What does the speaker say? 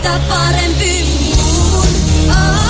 vuotta parempi mun. Oh.